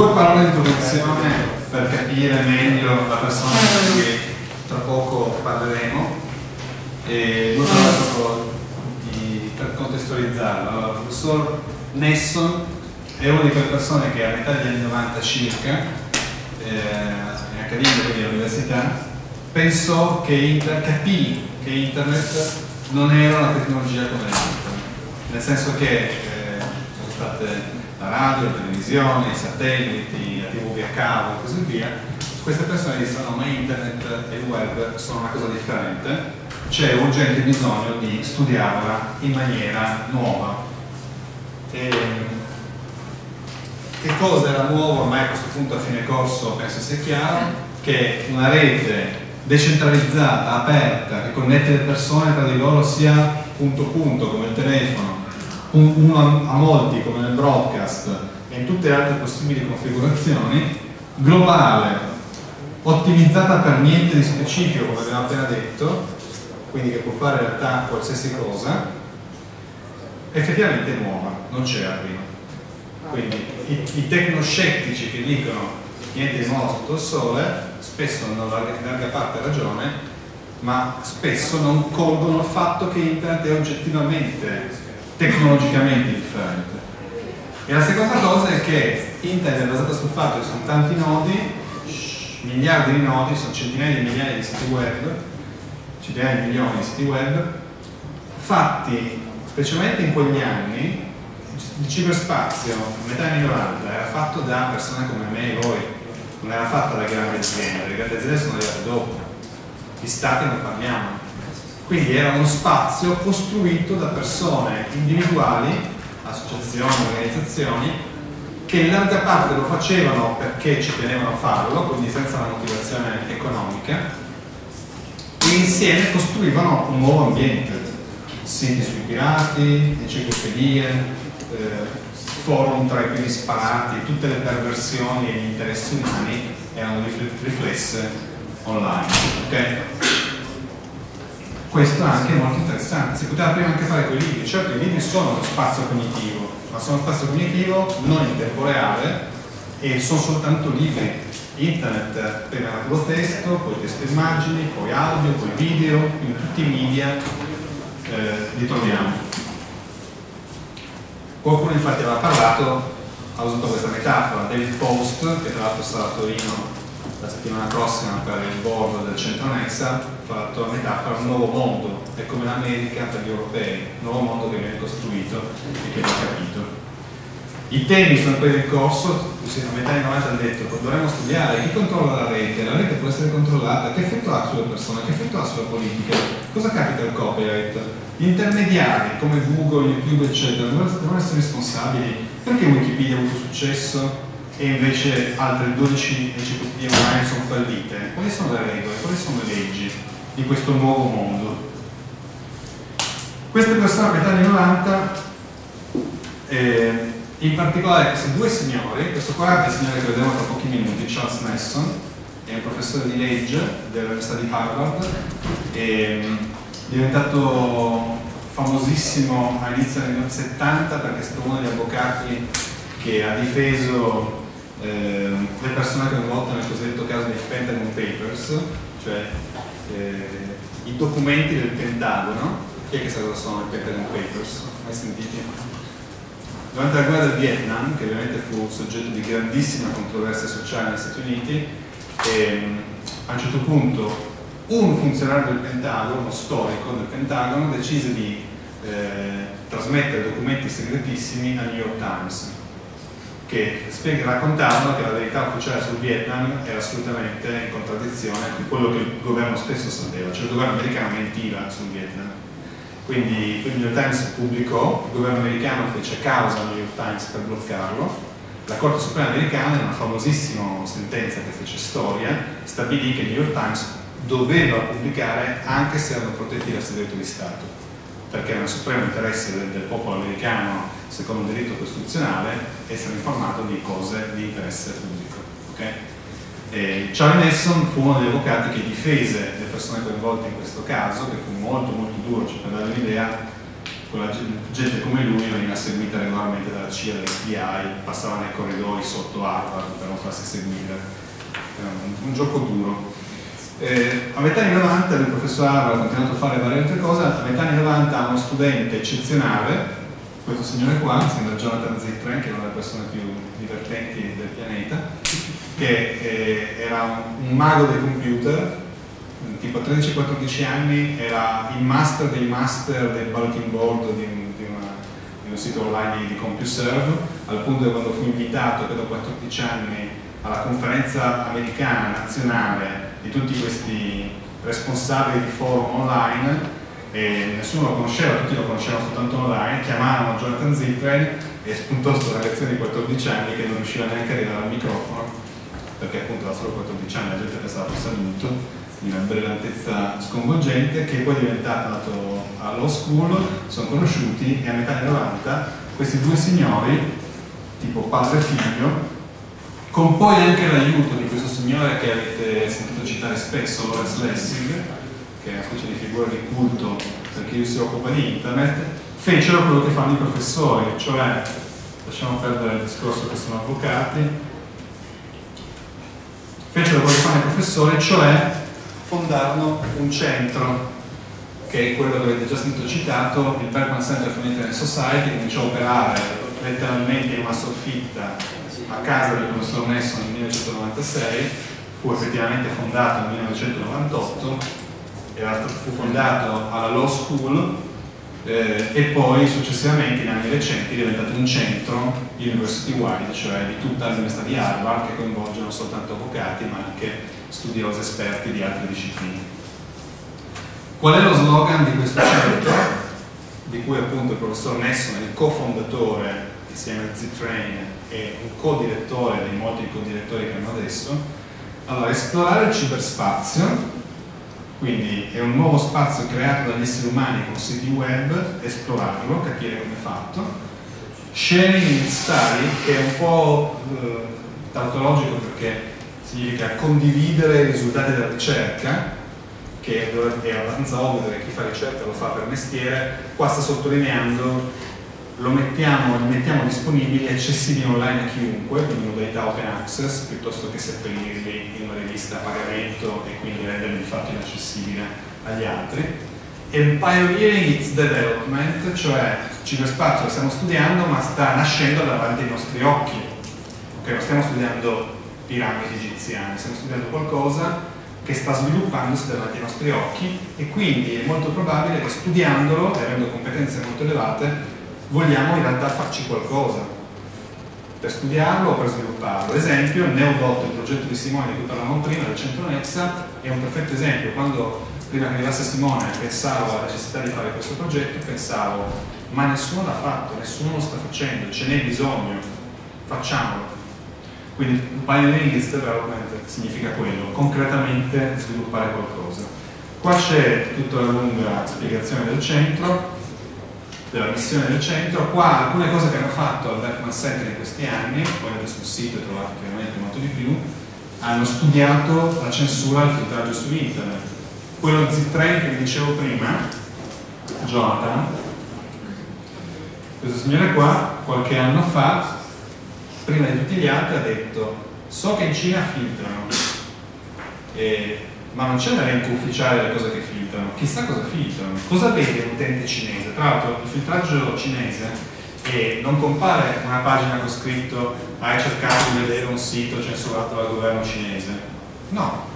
Due parole di introduzione per capire meglio la persona di cui tra poco parleremo e due parole di, per contestualizzarlo. Allora, il professor Nesson è una di quelle persone che a metà degli anni 90 circa, eh, in accademia quindi all'università, pensò che inter, capì che internet non era una tecnologia come l'altra, nel senso che eh, sono state la radio, la televisione, i satelliti, la tv via cavo e così via, queste persone dicono ma internet e il web sono una cosa differente, c'è urgente bisogno di studiarla in maniera nuova. E, che cosa era nuovo ormai a questo punto a fine corso penso sia chiaro, che una rete decentralizzata, aperta, che connette le persone tra di loro sia punto punto come il telefono, uno a molti come nel broadcast e in tutte le altre possibili configurazioni, globale, ottimizzata per niente di specifico come abbiamo appena detto, quindi che può fare in realtà qualsiasi cosa, effettivamente nuova, non c'era prima. Quindi i, i tecnoscettici che dicono niente di nuovo sotto il sole, spesso hanno in larga parte ragione, ma spesso non colgono il fatto che internet è oggettivamente tecnologicamente differente. E la seconda cosa è che internet è basata sul fatto che sono tanti nodi, miliardi di nodi, sono centinaia di migliaia di siti web, centinaia di milioni di siti web, fatti specialmente in quegli anni, il ciberspazio, metà anni 90, era fatto da persone come me e voi, non era fatto da grandi aziende, le grandi aziende sono arrivate dopo, gli stati non parliamo, quindi era uno spazio costruito da persone individuali, associazioni, organizzazioni, che in larga parte lo facevano perché ci tenevano a farlo, quindi senza una motivazione economica, e insieme costruivano un nuovo ambiente, siti sui pirati, enciclopedie, eh, forum tra i più disparati, tutte le perversioni e gli interessi umani erano riflesse online. Okay? Questo è anche molto interessante, si poteva prima anche fare con i libri, certo i libri sono uno spazio cognitivo, ma sono uno spazio cognitivo non in tempo reale e sono soltanto libri. Internet prima quello testo, poi testo immagini, poi audio, poi video, in tutti i media eh, li troviamo. Qualcuno infatti aveva parlato, ha usato questa metafora, David Post, che tra l'altro sarà a Torino settimana prossima per il board del centro Nexa fatto la metafora un nuovo mondo, è come l'America per gli europei, un nuovo mondo che viene costruito e che va capito. I temi sono quelli del corso, a metà anni 90 hanno detto dovremmo studiare chi controlla la rete, la rete può essere controllata, che effetto ha sulle persone, che effetto ha sulla politica, cosa capita al copyright, gli intermediari come Google, YouTube eccetera devono essere responsabili, perché Wikipedia ha avuto successo e invece altre 12 enciclopedie online sono fallite. Quali sono le regole, quali sono le leggi di questo nuovo mondo? Queste persone a metà anni 90, eh, in particolare questi due signori, questo qua è il signore che vedremo tra pochi minuti, Charles Nesson, è un professore di legge dell'Università di Harvard, è diventato famosissimo all'inizio degli anni 70 perché è stato uno degli avvocati che ha difeso eh, le persone coinvolte nel cosiddetto caso dei Pentagon Papers, cioè eh, i documenti del Pentagono. Chi è che sa cosa sono i Pentagon Papers? Mai sentiti? Durante la guerra del Vietnam, che ovviamente fu soggetto di grandissima controversia sociale negli Stati Uniti, ehm, a un certo punto un funzionario del Pentagono, uno storico del Pentagono, decise di eh, trasmettere documenti segretissimi al New York Times che raccontavano che la verità ufficiale sul Vietnam era assolutamente in contraddizione con quello che il governo stesso sapeva, cioè il governo americano mentiva sul Vietnam. Quindi il New York Times pubblicò, il governo americano fece causa al New York Times per bloccarlo, la Corte Suprema americana, in una famosissima sentenza che fece storia, stabilì che il New York Times doveva pubblicare anche se erano protetti dal segreto di Stato, perché era un supremo interesse del, del popolo americano secondo il diritto costituzionale, essere informato di cose di interesse pubblico. Okay? Charlie Nesson fu uno degli avvocati che difese le persone coinvolte in questo caso, che fu molto molto duro, cioè per dare un'idea, gente come lui veniva seguita regolarmente dalla CIA, dall'FBI, passava nei corridoi sotto Harvard per non farsi seguire. Un, un gioco duro. Eh, a metà anni 90 il professor Harvard ha continuato a fare varie altre cose, a metà anni 90 ha uno studente eccezionale, questo signore qua, si chiama Jonathan Zittrain, che è una delle persone più divertenti del pianeta, che eh, era un, un mago dei computer, tipo a 13-14 anni era il master dei master del bulletin board di un, di una, di un sito online di, di CompuServe, al punto che quando fu invitato, credo 14 anni, alla conferenza americana nazionale di tutti questi responsabili di forum online, e nessuno lo conosceva, tutti lo conoscevano soltanto online, chiamarono Jonathan Zittrain e spuntò questo ragazzino di 14 anni che non riusciva neanche a arrivare al microfono, perché appunto da solo 14 anni la gente pensava fosse adulto, di una brillantezza sconvolgente, che poi è diventato andato allo school, sono conosciuti e a metà anni 90 questi due signori, tipo padre e figlio, con poi anche l'aiuto di questo signore che avete sentito citare spesso, Lawrence Lessing, che è una specie di figura di culto per chi si occupa di internet, fecero quello che fanno i professori, cioè, lasciamo perdere il discorso che sono avvocati, fecero quello che fanno i professori, cioè fondarono un centro che è quello che avete già sentito citato, il Bergman Center for Internet Society, che cominciò a operare letteralmente in una soffitta a casa del professor Nesson nel 1996, fu effettivamente fondato nel 1998, fu fondato alla Law School eh, e poi successivamente in anni recenti è diventato un centro university wide, cioè di tutta l'università di Harvard che coinvolge non soltanto avvocati ma anche studiosi esperti di altre discipline. Qual è lo slogan di questo centro, di cui appunto il professor Nesson è il cofondatore insieme a Z-Train e un co-direttore dei molti co-direttori che abbiamo adesso? Allora, esplorare il ciberspazio, quindi è un nuovo spazio creato dagli esseri umani con siti web, esplorarlo, capire come è fatto, sharing in study, che è un po' eh, tautologico perché significa condividere i risultati della ricerca, che è abbastanza ovvio perché chi fa ricerca lo fa per mestiere, qua sta sottolineando lo mettiamo, li mettiamo disponibili, accessibili online a chiunque, quindi modalità open access, piuttosto che seppellirli in una rivista a pagamento e quindi renderli di fatto inaccessibili agli altri. E pioneering its development, cioè ciberspazio lo stiamo studiando ma sta nascendo davanti ai nostri occhi. Okay, lo stiamo studiando piramidi egiziane, stiamo studiando qualcosa che sta sviluppandosi davanti ai nostri occhi e quindi è molto probabile che studiandolo e avendo competenze molto elevate vogliamo in realtà farci qualcosa per studiarlo o per svilupparlo. Ad esempio, Neodot, il progetto di Simone di cui parlavamo prima, del centro Nexa, è un perfetto esempio. Quando prima che arrivasse Simone pensavo alla necessità di fare questo progetto, pensavo ma nessuno l'ha fatto, nessuno lo sta facendo, ce n'è bisogno, facciamolo. Quindi pioneering is development significa quello, concretamente sviluppare qualcosa. Qua c'è tutta la lunga spiegazione del centro, della missione del centro, qua alcune cose che hanno fatto al Berkman Center in questi anni, poi andate sul sito e trovate chiaramente molto di più, hanno studiato la censura e il filtraggio su internet. Quello Z-Train che vi dicevo prima, Jonathan, questo signore qua, qualche anno fa, prima di tutti gli altri ha detto so che in Cina filtrano eh, ma non c'è un elenco ufficiale delle cose che filtrano? Chissà cosa filtrano. Cosa vede l'utente cinese? Tra l'altro il filtraggio cinese e non compare una pagina con scritto hai cercato di vedere un sito censurato dal governo cinese? No.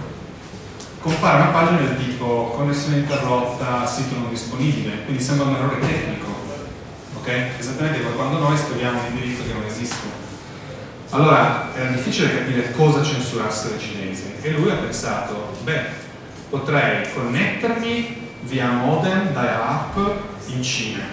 Compare una pagina del tipo connessione interrotta sito non disponibile. Quindi sembra un errore tecnico ok? esattamente come quando noi scriviamo un indirizzo che non esiste. Allora era difficile capire cosa censurassero i cinesi e lui ha pensato, beh, potrei connettermi via modem dial-up in Cina.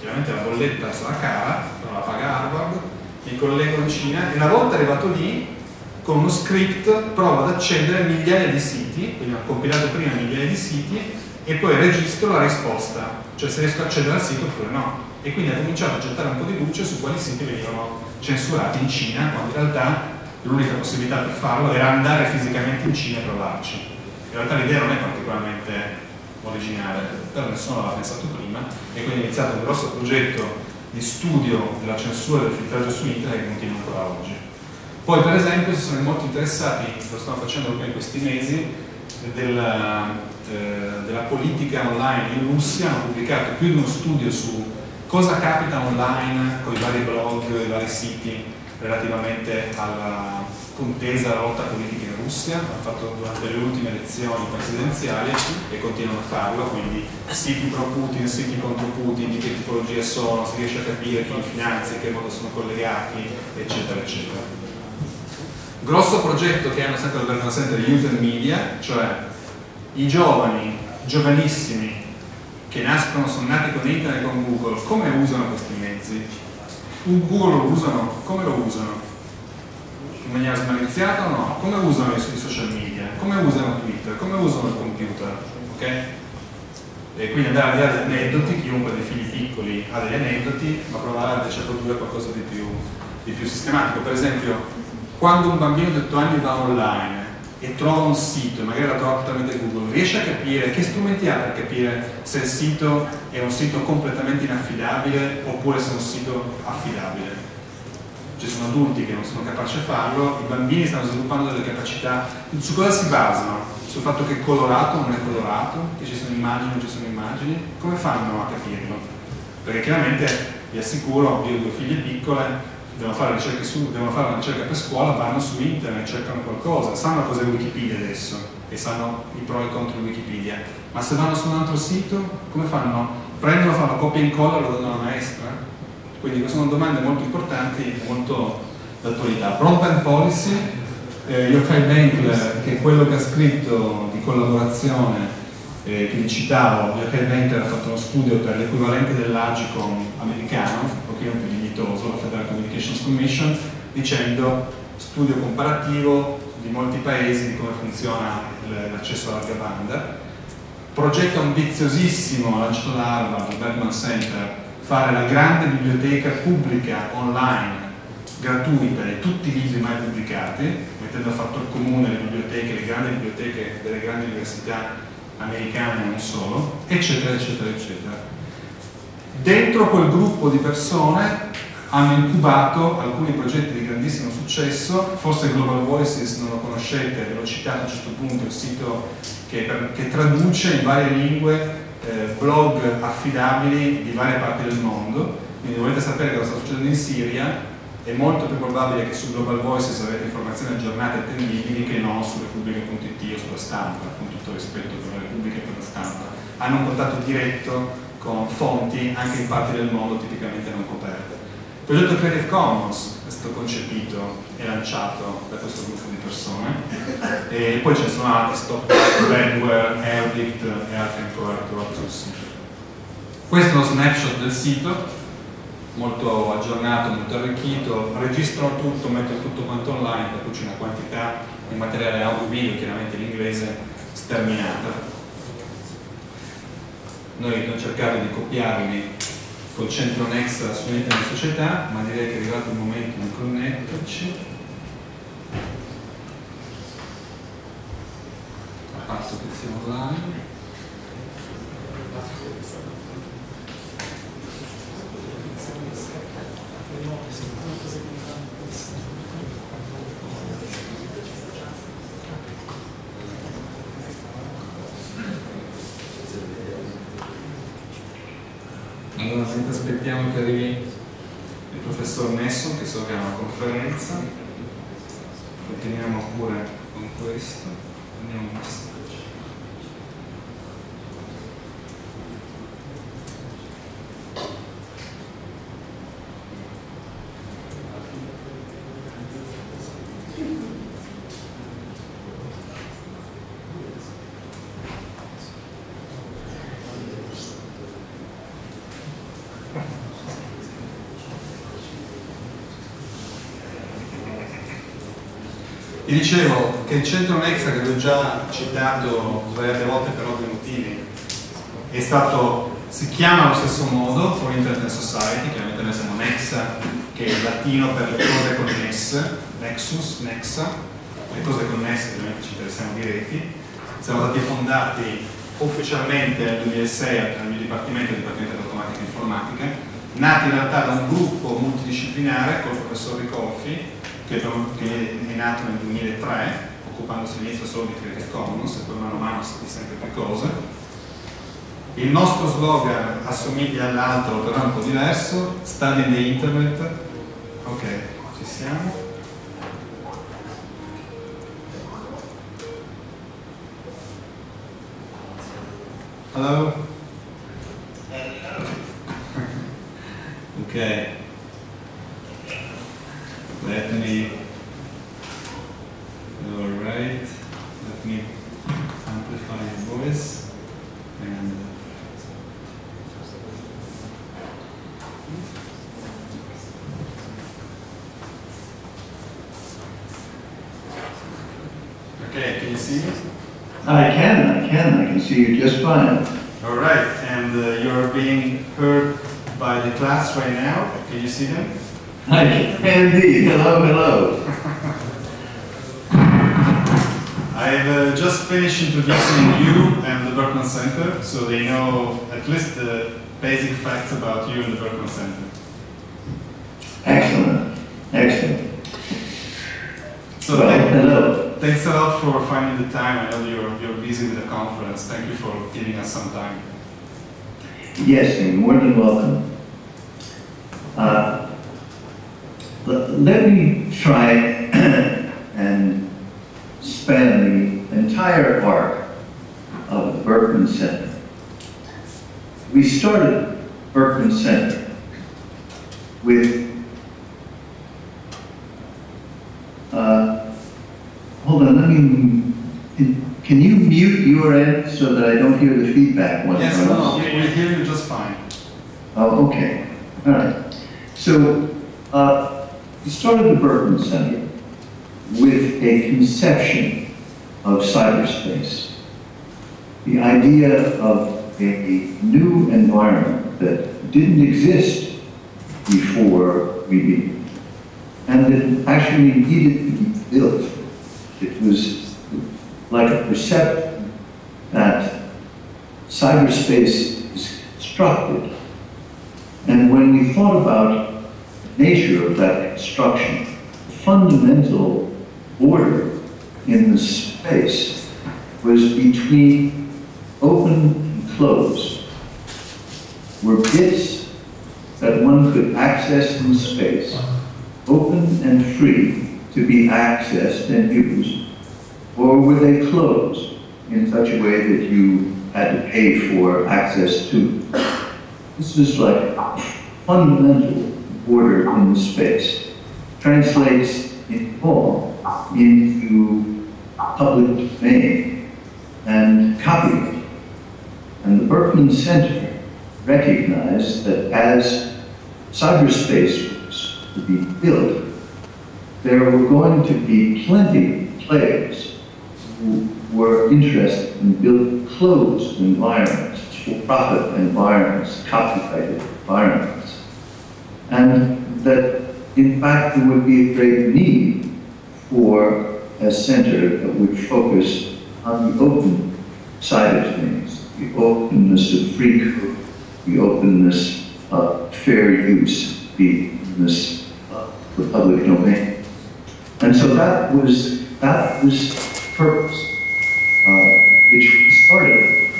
Chiaramente la bolletta sarà cara, però la paga Harvard, mi collego in Cina e una volta arrivato lì con uno script provo ad accedere a migliaia di siti, quindi ho compilato prima migliaia di siti e poi registro la risposta, cioè se riesco a accedere al sito oppure no. E quindi ha cominciato a gettare un po' di luce su quali siti venivano censurati in Cina, quando in realtà l'unica possibilità per farlo era andare fisicamente in Cina e provarci. In realtà l'idea non è particolarmente originale, però nessuno l'aveva pensato prima e quindi è iniziato un grosso progetto di studio della censura e del filtraggio su internet che continua ancora oggi. Poi per esempio si sono molto interessati, lo stanno facendo proprio in questi mesi, della, eh, della politica online in Russia, hanno pubblicato più di uno studio su cosa capita online con i vari blog, i vari siti relativamente alla contesa, alla lotta politica Russia, l'hanno fatto durante le ultime elezioni presidenziali e continuano a farlo, quindi siti pro Putin, siti contro Putin, di che tipologia sono, si riesce a capire chi li finanzia, in che modo sono collegati, eccetera, eccetera. Grosso progetto che hanno sempre dovrebbero sempre gli user media, cioè i giovani, giovanissimi, che nascono, sono nati con internet e con Google, come usano questi mezzi? Google lo usano? Come lo usano? In maniera smaliziata o no? Come usano i social media? Come usano Twitter? Come usano il computer? Ok? E quindi andare di là degli aneddoti, chiunque dei figli piccoli ha degli aneddoti, ma provare invece a produrre qualcosa di più, di più sistematico. Per esempio, quando un bambino di 8 anni va online e trova un sito, magari la trova tramite Google, riesce a capire che strumenti ha per capire se il sito è un sito completamente inaffidabile oppure se è un sito affidabile. Ci sono adulti che non sono capaci a farlo, i bambini stanno sviluppando delle capacità. Su cosa si basano? Sul fatto che è colorato o non è colorato, che ci sono immagini o non ci sono immagini? Come fanno a capirlo? Perché chiaramente vi assicuro, io ho due figlie piccole, devono fare, su, devono fare, una ricerca per scuola, vanno su internet, cercano qualcosa, sanno cos'è Wikipedia adesso e sanno i pro e i contro di Wikipedia, ma se vanno su un altro sito, come fanno? Prendono, fanno copia e incolla e lo danno alla maestra? Quindi queste sono domande molto importanti e molto d'attualità. Prompt and Policy, eh, Yochai Benkler, che è quello che ha scritto di collaborazione eh, che vi citavo, Yochai Benkler ha fatto uno studio per l'equivalente dell'Agicom americano, un pochino più dignitoso, la Federal Communications Commission, dicendo studio comparativo di molti paesi di come funziona l'accesso a larga banda. Progetto ambiziosissimo lanciato da Harvard, il Bergman Center, fare la grande biblioteca pubblica online gratuita di tutti i libri mai pubblicati, mettendo a fatto comune le biblioteche, le grandi biblioteche delle grandi università americane e non solo, eccetera, eccetera, eccetera. Dentro quel gruppo di persone hanno incubato alcuni progetti di grandissimo successo, forse Global Voices non lo conoscete, ve l'ho citato a un certo punto, il sito che, che traduce in varie lingue eh, blog affidabili di varie parti del mondo, quindi volete sapere cosa sta succedendo in Siria, è molto più probabile che su Global Voices avete informazioni aggiornate e attendibili che non su Repubblica.it o sulla stampa, con tutto rispetto per la Repubblica e per la stampa. Hanno un contatto diretto con fonti anche in parti del mondo tipicamente non coperte. Il progetto Creative Commons è stato concepito e lanciato da questo gruppo di persone. E poi ci sono altri, Stop Bandware, Airdict e altri ancora trovati sul sito. Questo è uno snapshot del sito, molto aggiornato, molto arricchito, registrano tutto, mettono tutto quanto online, per cui c'è una quantità di materiale audio video, chiaramente in inglese, sterminata. Noi abbiamo cercato di copiarli col centro Nexa su Internet Società, ma direi che è arrivato il momento di connetterci. A patto che siamo live. Allora, aspettiamo che arrivi il professor Nesson che so che ha una conferenza. Continuiamo pure con questo. Andiamo a Vi dicevo che il centro Nexa, che vi ho già citato svariate volte per ovvi motivi, è stato, si chiama allo stesso modo For Internet Society, chiaramente noi siamo Nexa, che è latino per le cose connesse, Nexus, Nexa, le cose connesse ovviamente ci interessiamo di reti. Siamo stati fondati ufficialmente nel 2006 al mio dipartimento, il Dipartimento di Automatica e Informatica, nati in realtà da un gruppo multidisciplinare col professor Ricolfi, che, è nato nel 2003, occupandosi all'inizio solo di Creative Commons e poi mano a mano di sempre più cose. Il nostro slogan assomiglia all'altro, però è un po' diverso, Study the Internet. Ok, ci siamo. Hello? Can, see you just fine. All right, and uh, you're being heard by the class right now. Can you see them? I can indeed. Hello, hello. I've uh, just finished introducing you and the Berkman Center, so they know at least the basic facts about you and the Berkman Center. Excellent, excellent. So Well, hello. Thanks a lot for finding the time. I know you're, you're busy with the conference. Thank you for giving us some time. Yes, you're more than welcome. Uh, let, me try and span the entire arc of the Berkman Center. We started Berkman Center with uh, hold on, let me, can, can you mute your end so that I don't hear the feedback when Yes, no, we, we hear you just fine. Oh, okay, all right. So, uh, we started the Berkman Center with a conception of cyberspace. The idea of a new environment that didn't exist before we began, and that actually needed to be built. It was like a perception that cyberspace is constructed. And when we thought about the nature of that construction, the fundamental order in the space was between open and closed, were bits that one could access in space, open and free to be accessed and used, or were they closed in such a way that you had to pay for access to? This is like fundamental border in space. Translates in all into public domain and copyright. And the Berkman Center recognized that as cyberspace was to be built, there were going to be plenty of players who were interested in building closed environments, for-profit environments, copyrighted environments. And that, in fact, there would be a great need for a center that would focus on the open side of things, the openness of free code, the openness of fair use, the openness of the public domain. And so that was, that was purpose, uh, which started.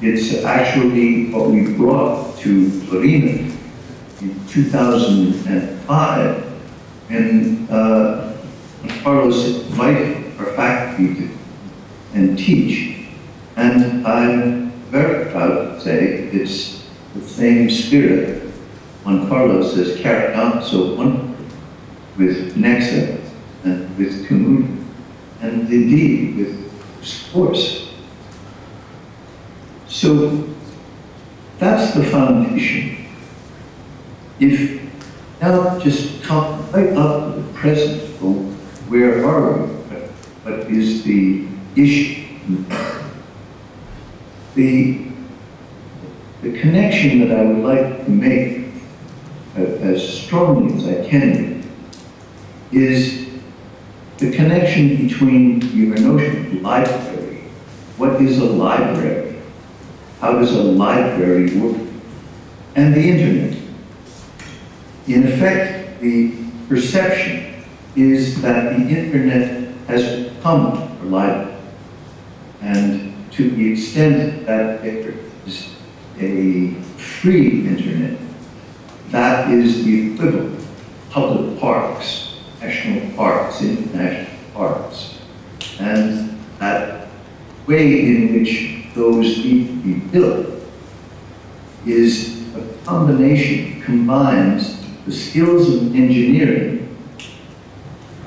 It's actually what we brought to Florina in 2005, and uh, Carlos invited our faculty to and teach. And I'm very proud to say it's the same spirit Juan Carlos has carried on so wonderfully with Nexa and with Kamuna, and indeed with course. So that's the foundation. If now just come right up to the present, well, where are we? What is the issue? The, the connection that I would like to make uh, as strongly as I can is the connection between your notion of library what is a library? How does a library work? And the internet. In effect, the perception is that the internet has become a library. And to the extent that there is a free internet, that is the equivalent of public parks, national parks, international parks. And that way in which those need to be built is a combination, combines the skills of engineering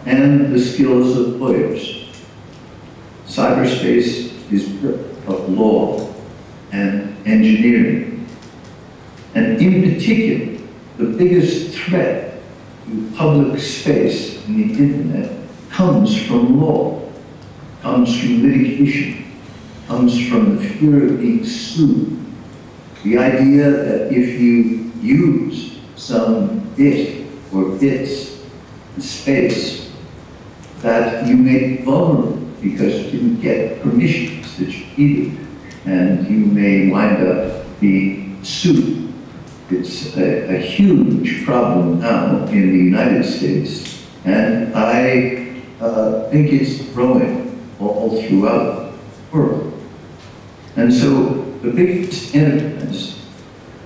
and the skills of lawyers. Cyberspace is of law and engineering. And in particular, the biggest threat to public space in the internet comes from law, comes from litigation, comes from the fear of being sued. The idea that if you use some bit or bits in space, that you may be vulnerable because you didn't get permissions that you needed, and you may wind up being sued. It's a, a huge problem now in the United States, and I uh, think it's growing all throughout the world. And so the biggest enterprise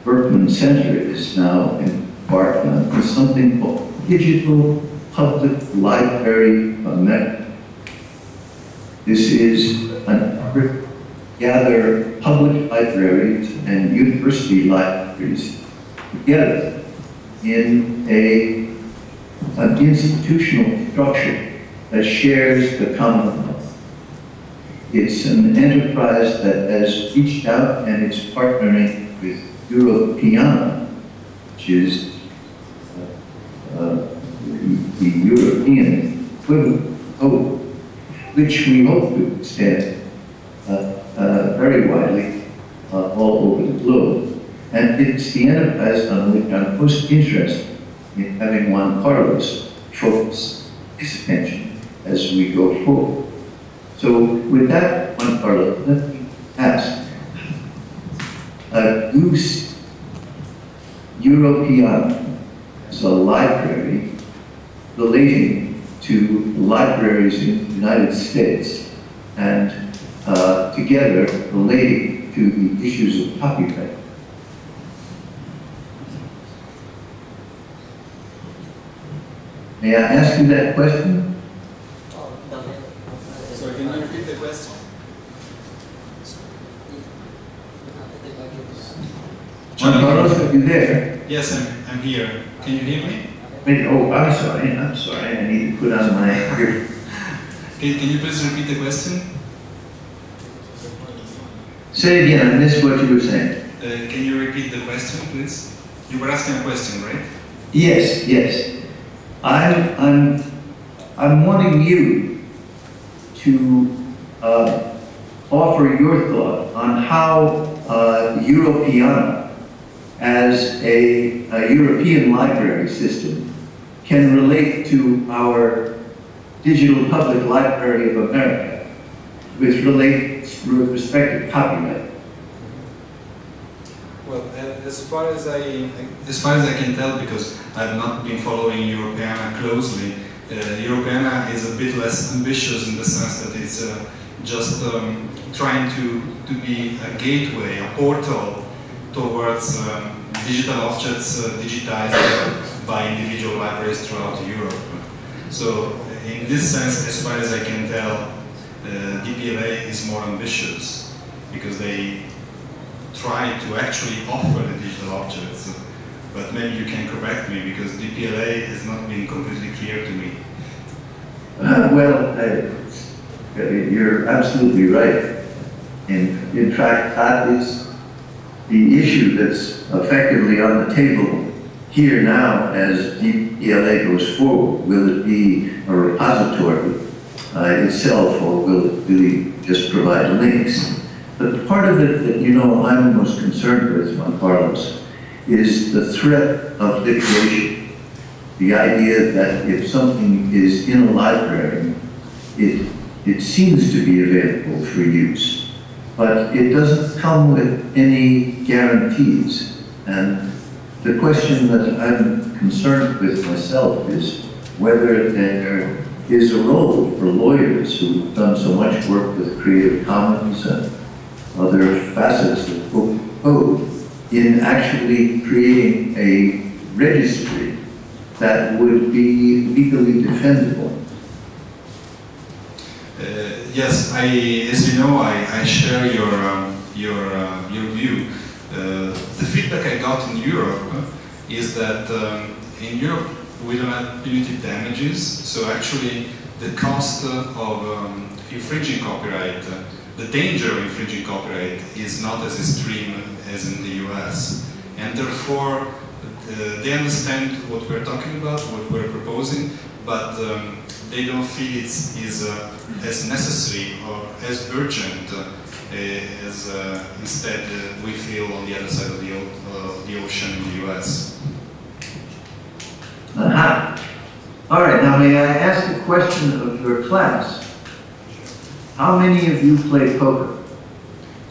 Berkman Center is now embarked on is something called Digital Public Library America. This is an effort to gather public libraries and university libraries together in a, an institutional structure that shares the Commonwealth. It's an enterprise that has reached out and is partnering with Europeana, which is uh, uh, the, European equivalent of which we hope to extend uh, uh, very widely uh, all over the globe. And it's the enterprise on which I'm most interested in having Juan Carlos focus his attention as we go forward. So with that, Juan Carlos, let me ask, a use Europeana as a library relating to libraries in the United States and uh, together relating to the issues of copyright. May I ask you that question? So can you repeat the question? Juan Carlos, are you there? Yes, I'm, I'm here. Can you hear me? Wait, oh, I'm sorry, I'm sorry, I need to put on my ear. Can, can you please repeat the question? Say it again, I missed what you were saying. Uh, can you repeat the question, please? You were asking a question, right? Yes, yes. I'm, I'm, I'm wanting you to uh, offer your thought on how uh, Europeana, as a, a European library system, can relate to our Digital Public Library of America with, relate, with respect to copyright. Uh, as far as I, as far as I can tell, because I've not been following Europeana closely, uh, Europeana is a bit less ambitious in the sense that it's uh, just um, trying to, to be a gateway, a portal towards um, digital objects uh, digitized by individual libraries throughout Europe. So, in this sense, as far as I can tell, uh, DPLA is more ambitious because they try to actually offer the digital objects. But maybe you can correct me because DPLA has not been completely clear to me. Uh, well, uh, you're absolutely right. In, in fact, that is the issue that's effectively on the table here now as DPLA goes forward. Will it be a repository uh, itself or will it really just provide links? But part of it that you know I'm most concerned with, Juan Carlos, is the threat of litigation. The idea that if something is in a library, it, it seems to be available for use. but it doesn't come with any guarantees. And the question that I'm concerned with myself is whether there is a role for lawyers who've done so much work with Creative Commons and other facets of code in actually creating a registry that would be legally defendable. Uh, yes, I, as you know, I, I share your, um, your, uh, your view. Uh, the feedback I got in Europe is that um, in Europe we don't have punitive damages, so actually the cost of um, infringing copyright, the danger of infringing copyright is not as extreme as in the US. And therefore, uh, they understand what we're talking about, what we're proposing, but um, they don't feel it's uh, as necessary or as urgent uh, as uh, instead uh, we feel on the other side of the, the ocean in the US. Aha. All right, now may I ask a question of your class? How many of you play poker?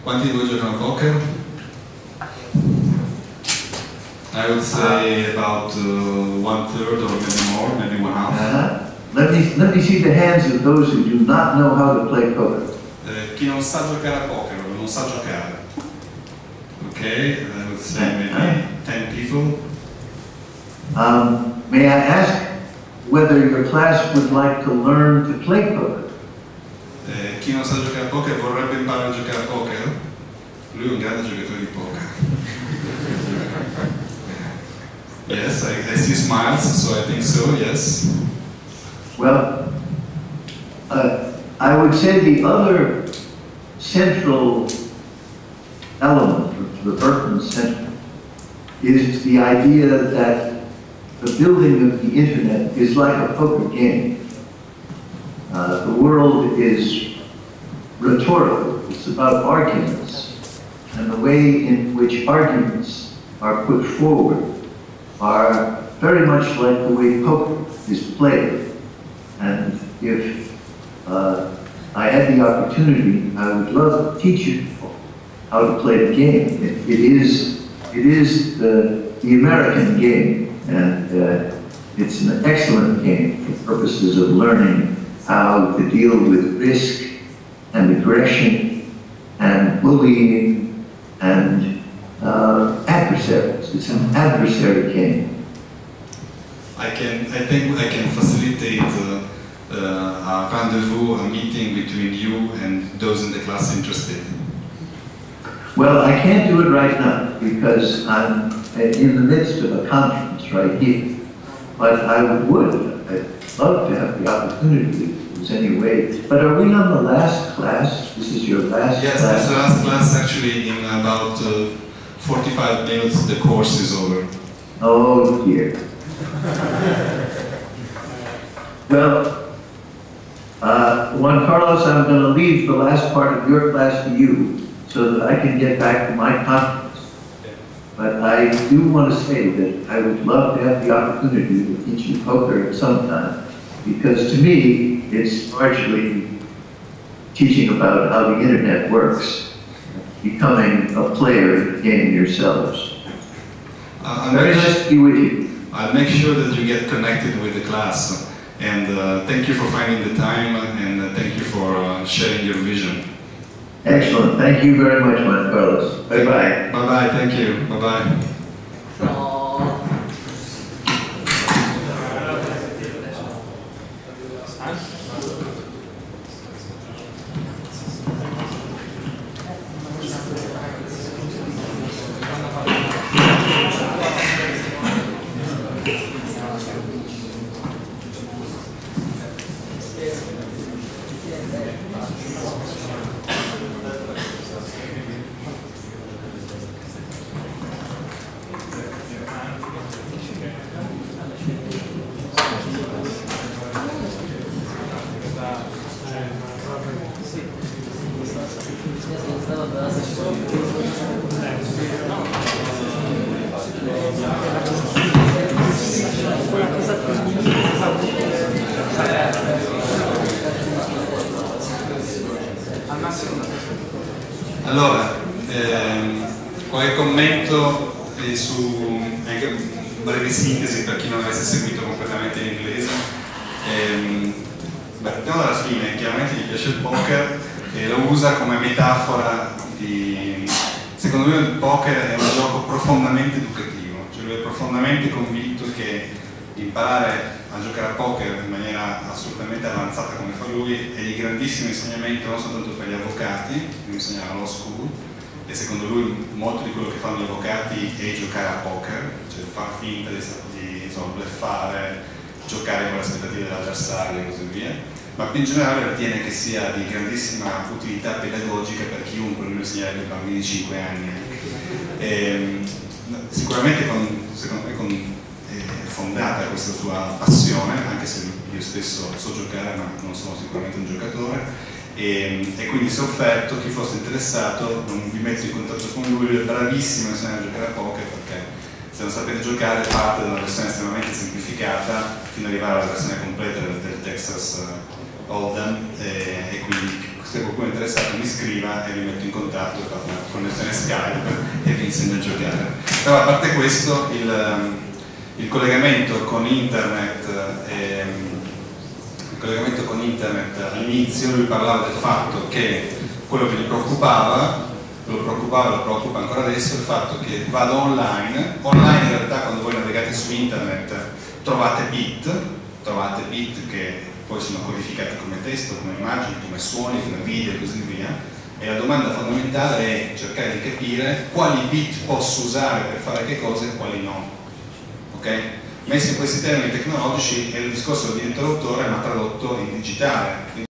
Quanti di voi giocano a poker? I would say about uh, one third or maybe more, maybe one half. Uh-huh. Let me, let me see the hands of those who do not know how to play poker. Eh, chi non sa giocare a poker non sa giocare. Ok, I would say maybe 10 people. Um, may I ask whether your class would like to learn to play poker? Eh, chi non sa giocare a poker vorrebbe imparare a giocare a poker? Lui è un grande giocatore di poker. yes, I, I see smiles, so I think so, yes. Well, uh, I would say the other central element of the Berkman Center is the idea that the building of the internet is like a poker game. Uh, the world is rhetorical. It's about arguments. And the way in which arguments are put forward are very much like the way poker is played. And if uh, I had the opportunity, I would love to teach you how to play the game. it, it is, it is the, the American game, and uh, it's an excellent game for purposes of learning how to deal with risk and aggression and bullying and uh, adversaries. It's an adversary game. I can, I think I can facilitate uh, uh, a rendezvous, a meeting between you and those in the class interested. Well, I can't do it right now because I'm in the midst of a conference right here. But I would, I'd love to have the opportunity if there's any way. But are we on the last class? This is your last Yes, class? this last class actually in about uh, 45 minutes the course is over. Oh dear. well, uh, Juan Carlos, I'm going to leave the last part of your class to you so that I can get back to my conference. But I do want to say that I would love to have the opportunity to teach you poker at some time because to me, it's largely teaching about how the internet works, becoming a player in the game yourselves. Uh, I'll, Very make, nice to be with you. I'll make sure that you get connected with the class. And uh, thank you for finding the time and uh, thank you for uh, sharing your vision. Excellent. Thank you very much, Juan Carlos. Bye-bye. Bye bye, thank you. Bye bye Allora, ehm, qualche commento eh, su, anche breve sintesi per chi non avesse seguito completamente in inglese. Ehm, partiamo dalla fine, chiaramente gli piace il poker e lo usa come metafora di... Secondo me il poker è un gioco profondamente educativo, cioè lui è profondamente convinto che imparare a giocare a poker in maniera assolutamente avanzata come fa lui è di grandissimo insegnamento non soltanto per gli avvocati, lui insegna alla law school, e secondo lui molto di quello che fanno gli avvocati è giocare a poker, cioè far finta di, di insomma, bluffare, giocare con le aspettative dell'avversario e così via, ma più in generale ritiene che sia di grandissima utilità pedagogica per chiunque, lui insegnerebbe ai bambini di 5 anni. E, ehm, sicuramente con, secondo me con, fondata questa sua passione, anche se io stesso so giocare ma non sono sicuramente un giocatore, e, e, quindi se offerto chi fosse interessato non vi metto in contatto con lui, lui è bravissimo insegnare a giocare a poker perché se non sapete giocare parte da una versione estremamente semplificata fino ad arrivare alla versione completa del, del Texas Hold'em e, e, quindi se qualcuno è interessato mi scriva e vi metto in contatto e fate una connessione Skype e vi insegno a giocare. Però a parte questo il, il collegamento con internet e, um, con internet all'inizio lui parlava del fatto che quello che gli preoccupava, lo preoccupava e lo preoccupa ancora adesso, il fatto che vado online, online in realtà quando voi navigate su internet trovate bit, trovate bit che poi sono codificati come testo, come immagini, come suoni, come video e così via, e la domanda fondamentale è cercare di capire quali bit posso usare per fare che cosa e quali no. Okay? messi in questi termini tecnologici è il discorso dell'interruttore ma tradotto in digitale.